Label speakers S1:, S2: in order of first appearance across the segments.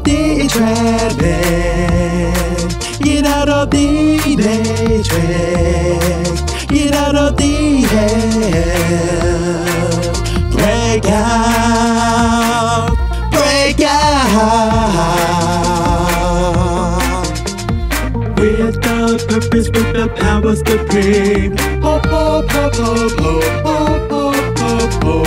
S1: of the entrapment. Get out of the matrix. Get out of the hell. Break out. Break out. With the purpose, with the power supreme. Ho, ho, ho, ho, ho, ho, ho, ho.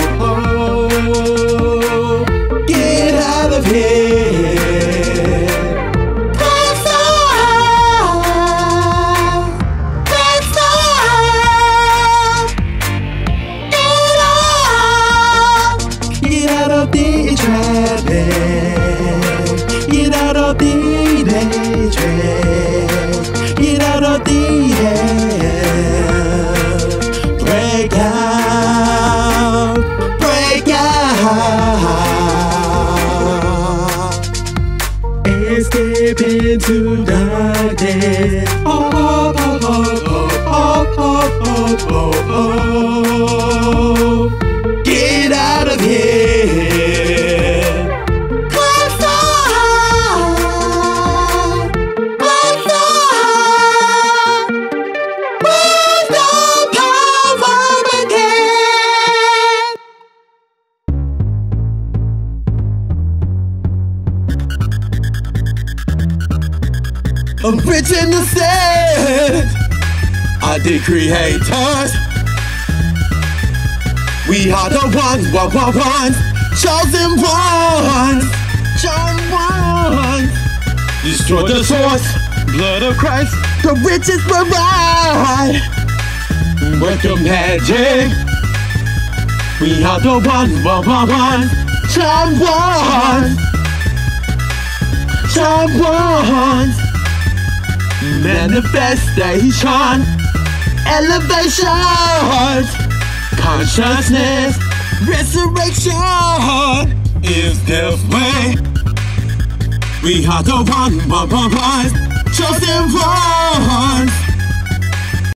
S1: Entrapment. Get out of the matrix. Get out of. Break out. Break out. Escape into darkness. Oh, oh, oh, oh, oh, oh, oh, oh, oh, oh. I'm rich in the sand. I decree haters. We are the ones, one, one, ones, chosen ones, chosen ones. Destroy the source, blood of Christ, the riches provide. Work the magic. We are the ones, one, one, ones, chosen ones, chosen ones. Manifestation, elevation, consciousness, resurrection is the way. We are the one, one, one, one, chosen ones.